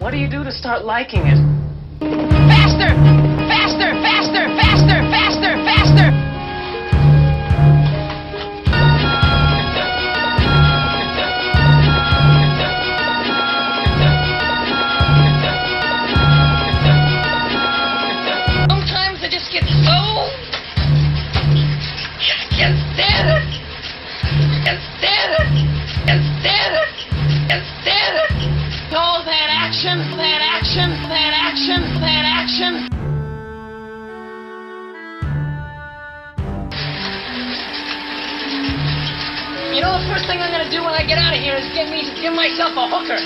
What do you do to start liking it? Action! That action! That action! You know, the first thing I'm gonna do when I get out of here is get me give myself a hooker.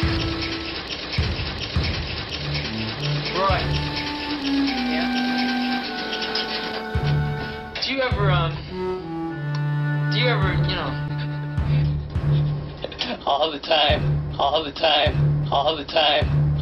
Roy. Yeah. Do you ever, um, do you ever, you know, all the time, all the time, all the time,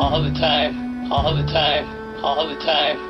all the time, all the time, all the time,